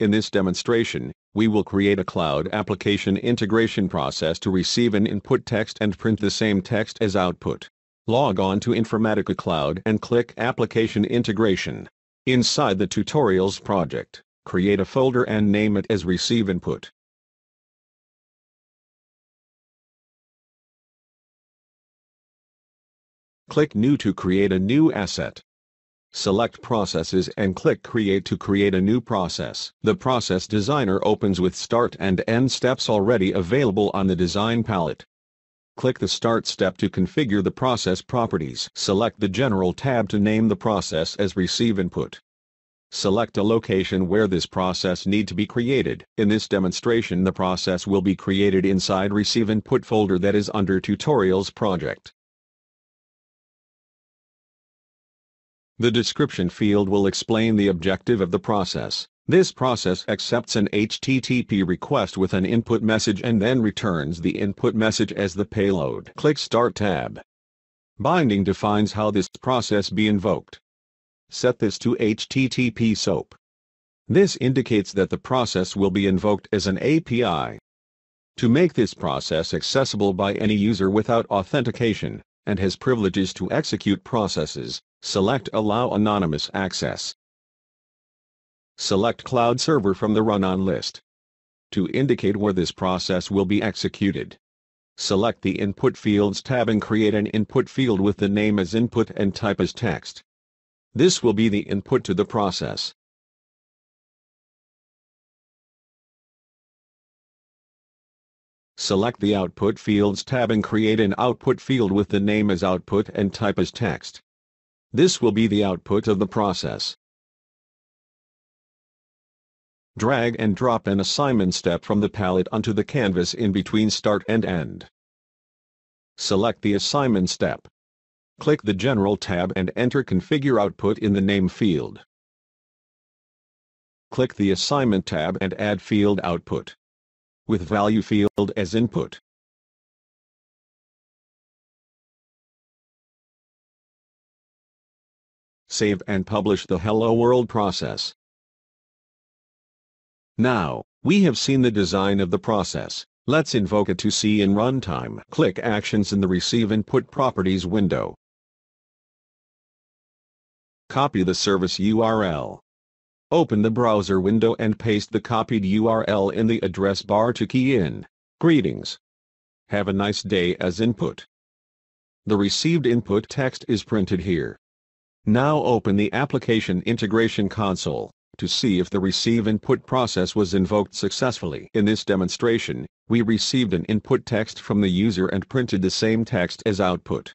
In this demonstration, we will create a cloud application integration process to receive an input text and print the same text as output. Log on to Informatica Cloud and click Application Integration. Inside the Tutorials project, create a folder and name it as Receive Input. Click New to create a new asset. Select Processes and click Create to create a new process. The Process Designer opens with start and end steps already available on the Design palette. Click the Start step to configure the process properties. Select the General tab to name the process as Receive Input. Select a location where this process need to be created. In this demonstration the process will be created inside Receive Input folder that is under Tutorials project. The description field will explain the objective of the process. This process accepts an HTTP request with an input message and then returns the input message as the payload. Click Start tab. Binding defines how this process be invoked. Set this to HTTP SOAP. This indicates that the process will be invoked as an API. To make this process accessible by any user without authentication, and has privileges to execute processes, select Allow Anonymous Access. Select Cloud Server from the Run On list. To indicate where this process will be executed, select the Input Fields tab and create an input field with the name as input and type as text. This will be the input to the process. Select the Output Fields tab and create an output field with the name as output and type as text. This will be the output of the process. Drag and drop an assignment step from the palette onto the canvas in between start and end. Select the assignment step. Click the General tab and enter Configure Output in the Name field. Click the Assignment tab and add Field Output with value field as input. Save and publish the Hello World process. Now, we have seen the design of the process. Let's invoke it to see in runtime. Click Actions in the Receive Input Properties window. Copy the service URL. Open the browser window and paste the copied URL in the address bar to key in. Greetings. Have a nice day as input. The received input text is printed here. Now open the Application Integration Console to see if the receive input process was invoked successfully. In this demonstration, we received an input text from the user and printed the same text as output.